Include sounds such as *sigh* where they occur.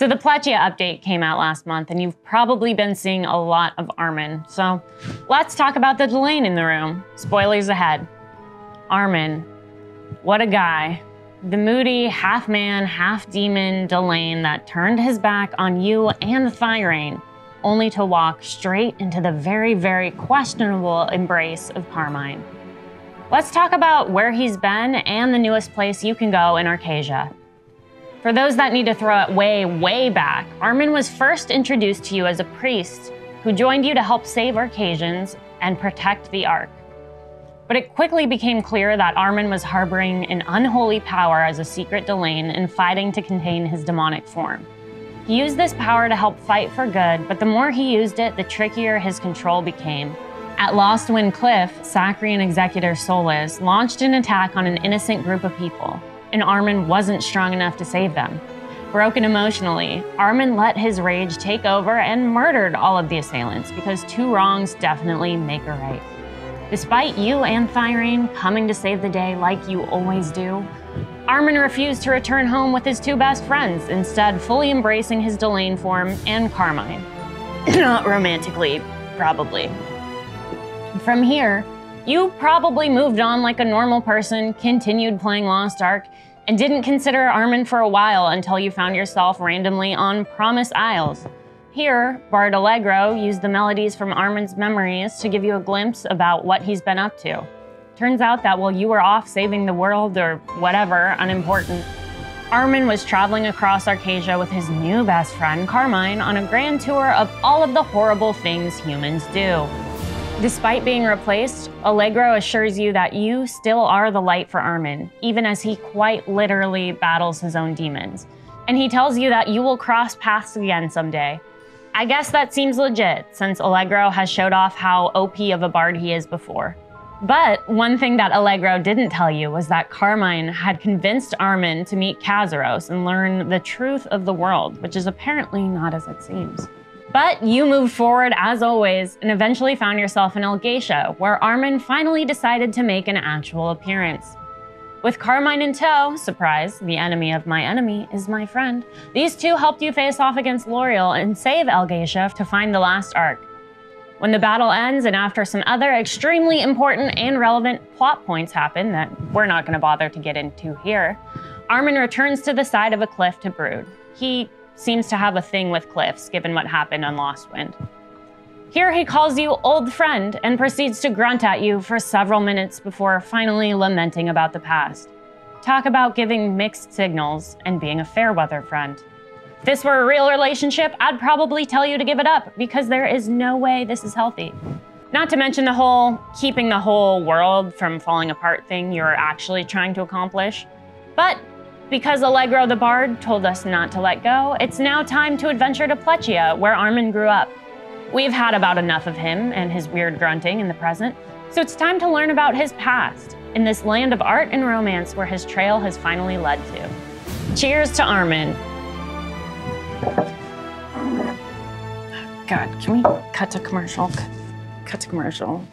So the Pleccia update came out last month, and you've probably been seeing a lot of Armen. So let's talk about the Delain in the room. Spoilers ahead. Armen, what a guy. The moody, half man, half demon Delain that turned his back on you and the Thirain, only to walk straight into the very, very questionable embrace of Kharmine. Let's talk about where he's been and the newest place you can go in Arkesia. For those that need to throw it way, way back, Armen was first introduced to you as a priest who joined you to help save Arkesians and protect the Ark. But it quickly became clear that Armen was harboring an unholy power as a secret Delain and fighting to contain his demonic form. He used this power to help fight for good, but the more he used it, the trickier his control became. At Lost Wind Cliff, Sacrian executor Solis launched an attack on an innocent group of people and Armen wasn't strong enough to save them. Broken emotionally, Armen let his rage take over and murdered all of the assailants because two wrongs definitely make a right. Despite you and Thirain coming to save the day like you always do, Armen refused to return home with his two best friends, instead fully embracing his Delain form and Kharmine. *clears throat* Not romantically, probably. From here, you probably moved on like a normal person, continued playing Lost Ark, and didn't consider Armen for a while until you found yourself randomly on Promise Isles. Here, Bard Allegro used the melodies from Armen's memories to give you a glimpse about what he's been up to. Turns out that while you were off saving the world or whatever, unimportant, Armen was traveling across Arkesia with his new best friend, Kharmine, on a grand tour of all of the horrible things humans do. Despite being replaced, Allegro assures you that you still are the light for Armen, even as he quite literally battles his own demons. And he tells you that you will cross paths again someday. I guess that seems legit, since Allegro has showed off how OP of a bard he is before. But one thing that Allegro didn't tell you was that Kharmine had convinced Armen to meet Kazeros and learn the truth of the world, which is apparently not as it seems. But you moved forward as always and eventually found yourself in Elgacia, where Armen finally decided to make an actual appearance. With Kharmine in tow, surprise, the enemy of my enemy is my friend, these two helped you face off against Lauriel and save Elgacia to find the last arc. When the battle ends and after some other extremely important and relevant plot points happen that we're not going to bother to get into here, Armen returns to the side of a cliff to brood. He seems to have a thing with cliffs, given what happened on Lost Wind. Here he calls you old friend and proceeds to grunt at you for several minutes before finally lamenting about the past. Talk about giving mixed signals and being a fair weather friend. If this were a real relationship, I'd probably tell you to give it up because there is no way this is healthy. Not to mention the whole keeping the whole world from falling apart thing you're actually trying to accomplish. But because Allegro the Bard told us not to let go, it's now time to adventure to Pleccia, where Armen grew up. We've had about enough of him and his weird grunting in the present, so it's time to learn about his past in this land of art and romance where his trail has finally led to. Cheers to Armen. God, can we cut to commercial? Cut to commercial.